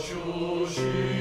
плачущий.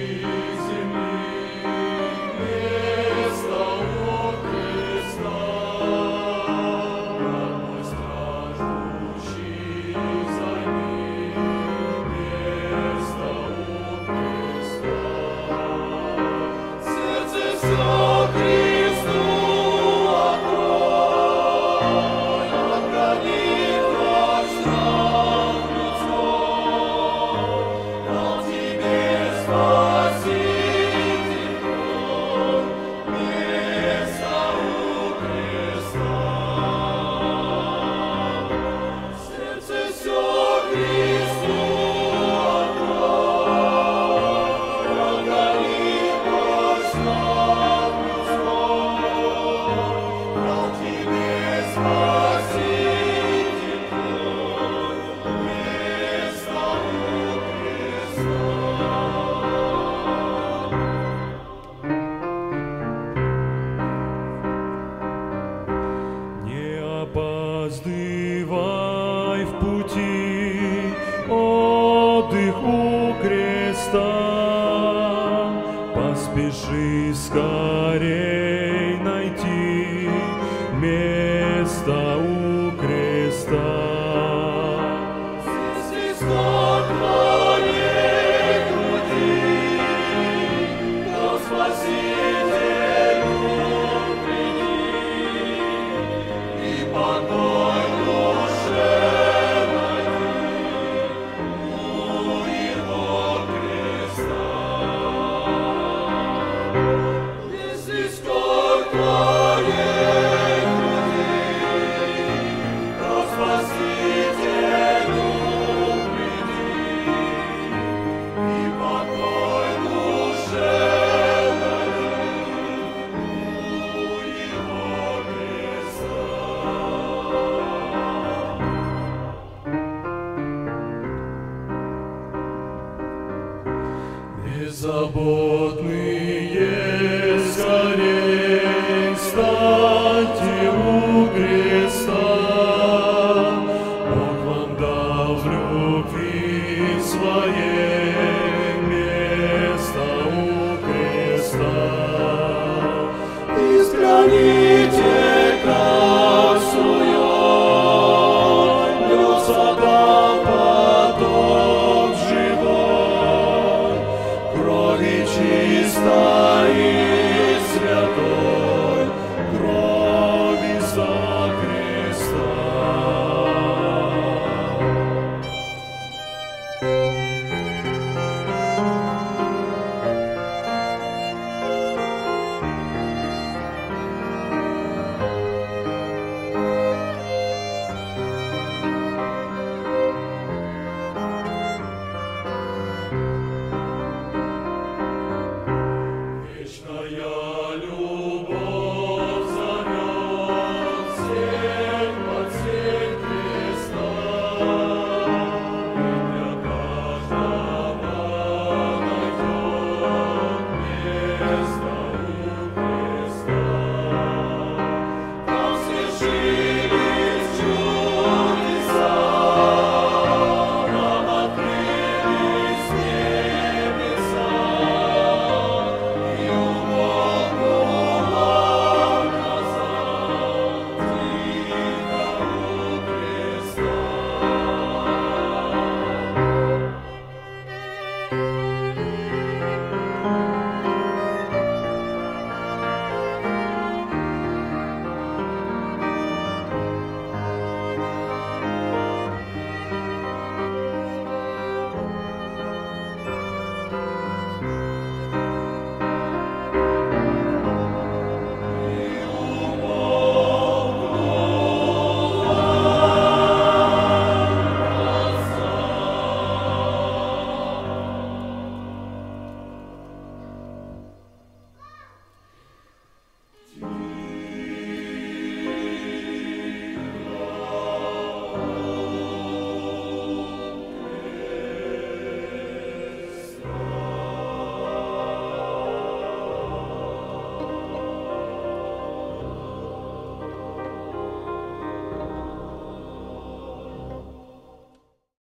Отдых у креста, поспеши скорей найти место у креста. Беззаботные скорей встаньте у креста, Бог вам дал в любви своей место у креста. Искренне